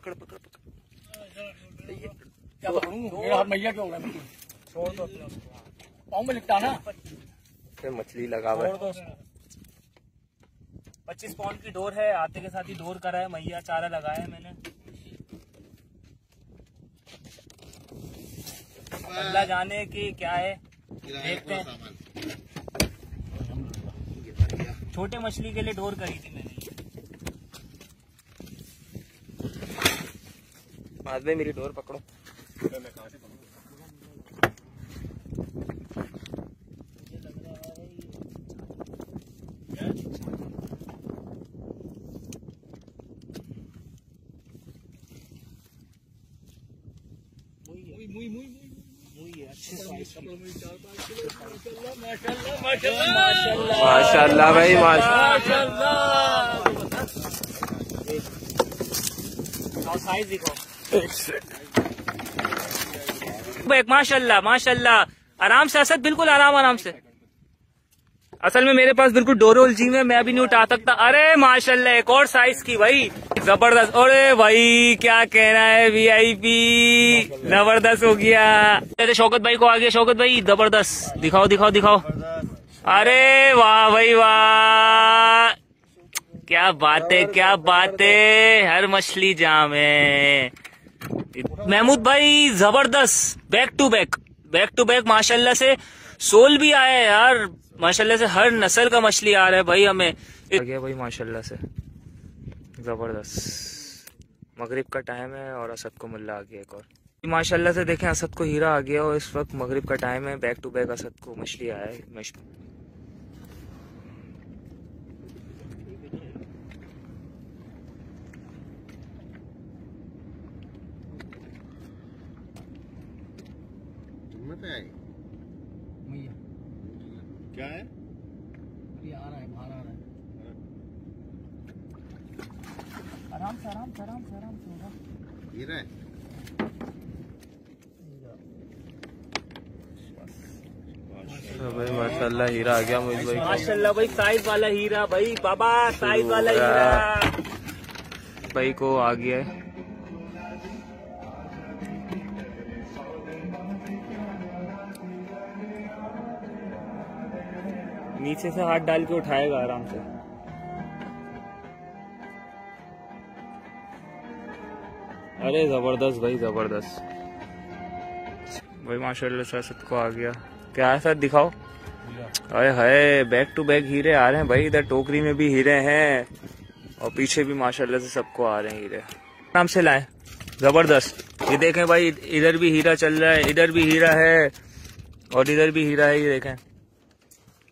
पकड़ पकड़ पकड़। क्या पकड़ूं मैया क्यों हो रहा है छोड़ दो। पाँव में लिपटा ना। फिर मछली लगा हुआ है। पच्चीस पाउंड की डोर है आते के साथ ही डोर करा है मैया चारा लगाया है मैंने। अल्लाह जाने की क्या है। देखते हैं। छोटे मछली के लिए डोर करी थी मैंने। बाद में मेरी डोर पकड़ो। माशाल्लाह भाई माशा साइज़ दिखाओ। माशाल्लाह माशाल्लाह। आराम से, असद, बिल्कुल आराम आराम से। असल में मेरे पास बिल्कुल डोरोल जी में मैं अभी नहीं उठा सकता। अरे, माशाल्लाह, एक और साइज़ की भाई ज़बरदस्त। अरे भाई क्या कहना है वीआईपी ज़बरदस्त हो गया। अरे, शौकत भाई को आ गया शौकत भाई, ज़बरदस्त। दिखाओ दिखाओ दिखाओ। अरे, वाह, भाई, वाह। क्या बात है क्या बात। है हर मछली जाम है। महमूद भाई, ज़बरदस्त। Back to back back to back माशाल्लाह से सोल भी आया है यार। माशाल्लाह से हर नस्ल का मछली आ रहा है भाई हमें। आ गया भाई, माशाल्लाह से। ज़बरदस्त। मगरिब का टाइम है और असद को मुल्ला आ गया एक और। माशाल्लाह से देखें, असद को हीरा आ गया और इस वक्त मगरिब का टाइम है। बैक टू बैक असद को मछली आया है। मछ... मैया क्या है? अभी आ रहा है बाहर आ रहा है। आराम से आराम से आराम से आराम से होगा। हीरा है। भाई माशाल्लाह हीरा आ गया मुझे भाई। माशाल्लाह भाई साइज़ वाला हीरा भाई बाबा साइज़ वाला हीरा। भाई को आ गया है। नीचे से हाथ डाल के उठाएगा आराम से। अरे ज़बरदस्त भाई ज़बरदस्त। भाई, माशाल्लाह से असद को आ गया। क्या है सर दिखाओ। अरे हाय बैक टू बैक हीरे आ रहे हैं भाई, इधर टोकरी में भी हीरे हैं और पीछे भी माशाल्लाह से सबको आ रहे हैं हीरे। नाम से लाए। ज़बरदस्त। ये देखें भाई, इधर भी हीरा चल रहा है, इधर भी हीरा है और इधर भी हीरा है, ये देखें।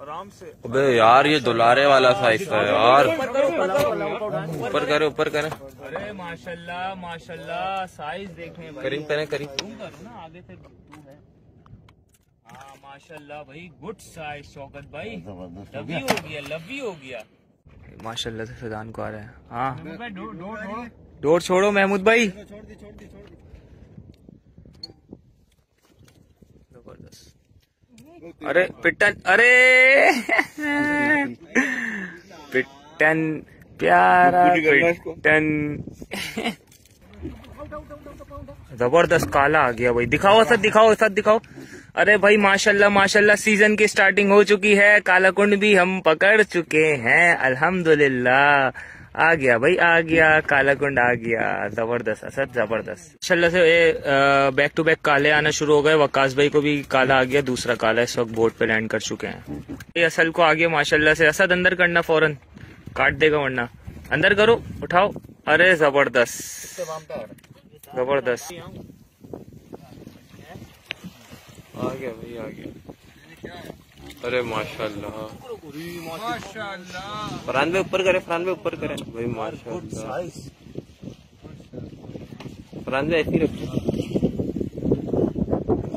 आराम से। अबे यार ये दुलारे वाला साइज़ है यार। ऊपर करे ऊपर करे। अरे माशाल्लाह माशाल्लाह साइज़ देखें भाई। करीब करे करीब जूम करो ना आगे से हाँ। माशाल्लाह भाई गुड साइज़ शौकत भाई। लवी हो गया लवी हो गया। माशाल्लाह से फैजान को आ रहे हैं। हाँ। डोर छोड़ो महमूद भाई ज़बरदस्त अरे पिट्टन अरे! पिट्टन प्यारा पिट्टन ज़बरदस्त काला आ गया भाई। दिखाओ सर दिखाओ सर दिखाओ। अरे भाई माशाल्लाह माशाल्लाह सीज़न की स्टार्टिंग हो चुकी है। काला कुंड भी हम पकड़ चुके हैं अल्हम्दुलिल्लाह। आ गया भाई आ गया काला कुंड आ गया, ज़बरदस्त असद ज़बरदस्त। माशाल्लाह से ये बैक टू बैक काले आना शुरू हो गए, वकास भाई को भी काला आ गया, दूसरा काला इस वक्त बोट पे लैंड कर चुके हैं। ये असल को आ गया माशाल्लाह से असद अंदर करना फ़ौरन, काट देगा वरना। अंदर करो, उठाओ। अरे, ज़बरदस्त। ज़बरदस्त। आ गया भाई, आ गया। अरे, माशाल्लाह। फरहान भाई ऊपर करे फरहान भाई ऊपर करे। भाई माशाल्लाह। फरहान भाई ऐसी रखो।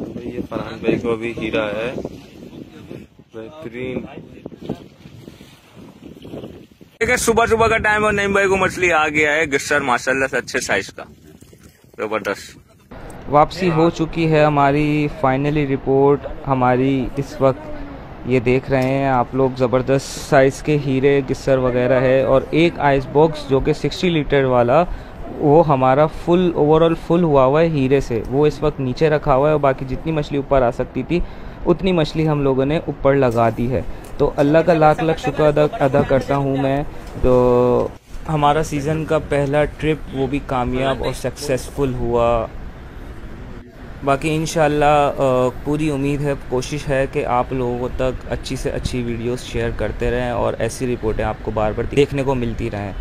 भाई ये फरहान भाई को भी हीरा है। बेहतरीन। देखिए सुबह सुबह का टाइम और नईम भाई को मछली आ गया है गिस्सर माशाल्लाह से अच्छे साइज़ का। ज़बरदस्त। वापसी हो चुकी है हमारी फाइनली रिपोर्ट हमारी इस वक्त ये देख रहे हैं आप लोग, ज़बरदस्त साइज़ के हीरे गिस्सर वगैरह है और एक आइस बॉक्स जो कि 60 लीटर वाला, वो हमारा फुल ओवरऑल फुल हुआ हुआ है हीरे से। वो इस वक्त नीचे रखा हुआ है और बाकी जितनी मछली ऊपर आ सकती थी, उतनी मछली हम लोगों ने ऊपर लगा दी है। तो अल्लाह का लाख लाख शुक्र अदा अदा करता हूँ मैं। तो हमारा सीज़न का पहला ट्रिप वो भी कामयाब और सक्सेसफुल हुआ। बाकी इन पूरी उम्मीद है, कोशिश है कि आप लोगों तक अच्छी से अच्छी वीडियोस शेयर करते रहें और ऐसी रिपोर्टें आपको बार बार देखने को मिलती रहें।